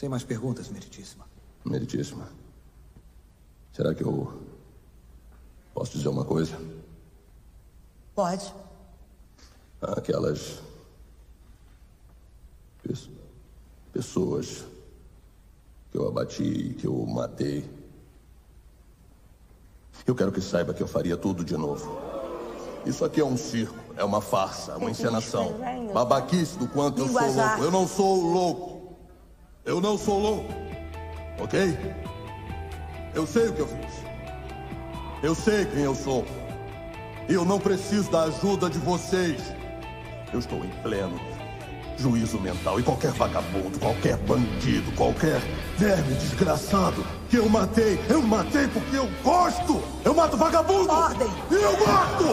Sem mais perguntas, meritíssima. Meritíssima. Será que eu posso dizer uma coisa? Pode. Aquelas pessoas que eu abati, que eu matei. Eu quero que saiba que eu faria tudo de novo. Isso aqui é um circo, é uma farsa, uma encenação. Babaquice do quanto eu sou louco. Eu não sou louco. Eu não sou louco. Ok? Eu sei o que eu fiz. Eu sei quem eu sou. E eu não preciso da ajuda de vocês. Eu estou em pleno juízo mental. E qualquer vagabundo, qualquer bandido, qualquer verme desgraçado que eu matei, eu matei porque eu gosto! Eu mato vagabundo! Ordem! E eu gosto!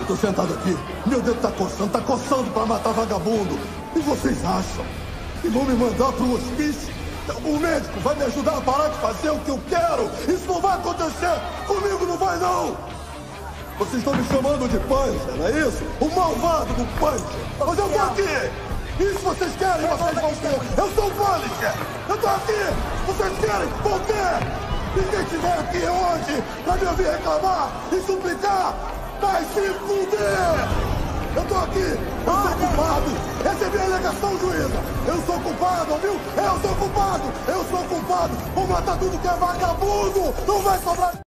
Eu tô sentado aqui, meu dedo tá coçando, tá coçando pra matar vagabundo. E vocês acham que vão me mandar pro hospício? O médico vai me ajudar a parar de fazer o que eu quero? Isso não vai acontecer! Comigo não vai, não! Vocês estão me chamando de Puncher, não é isso? O malvado do Puncher! Mas eu tô aqui! Isso vocês querem, vocês vão ter! Eu sou o Punisher! Eu tô aqui! Vocês querem, vão ter! E quem estiver aqui hoje pra me ouvir reclamar e suplicar, Vai se fuder! Eu tô aqui! Eu! Recebi a alegação, juíza! Eu sou culpado, viu? Eu sou culpado! Eu sou culpado! Vou matar tudo que é vagabundo! Não vai sobrar...